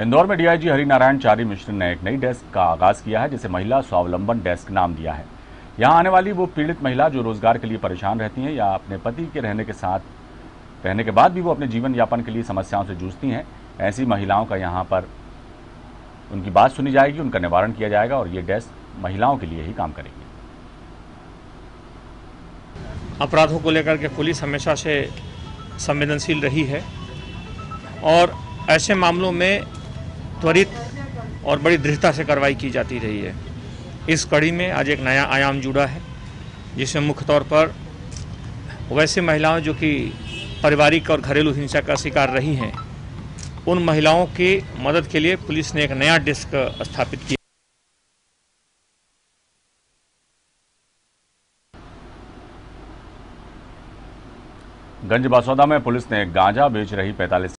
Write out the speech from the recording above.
इंदौर में डीआईजी हरिनारायण चारी मिश्र ने एक नई डेस्क का आगाज़ किया है, जिसे महिला स्वावलंबन डेस्क नाम दिया है। यहाँ आने वाली वो पीड़ित महिला जो रोज़गार के लिए परेशान रहती हैं या अपने पति के रहने के साथ, रहने के बाद भी वो अपने जीवन यापन के लिए समस्याओं से जूझती हैं, ऐसी महिलाओं का यहाँ पर उनकी बात सुनी जाएगी, उनका निवारण किया जाएगा और ये डेस्क महिलाओं के लिए ही काम करेगी। अपराधों को लेकर के पुलिस हमेशा से संवेदनशील रही है और ऐसे मामलों में त्वरित और बड़ी दृढ़ता से कार्रवाई की जाती रही है। इस कड़ी में आज एक नया आयाम जुड़ा है, जिसमें मुख्य तौर पर वैसे महिलाएँ जो कि पारिवारिक और घरेलू हिंसा का शिकार रही हैं, उन महिलाओं की मदद के लिए पुलिस ने एक नया डेस्क स्थापित किया। गंज में पुलिस ने गांजा बेच रही 45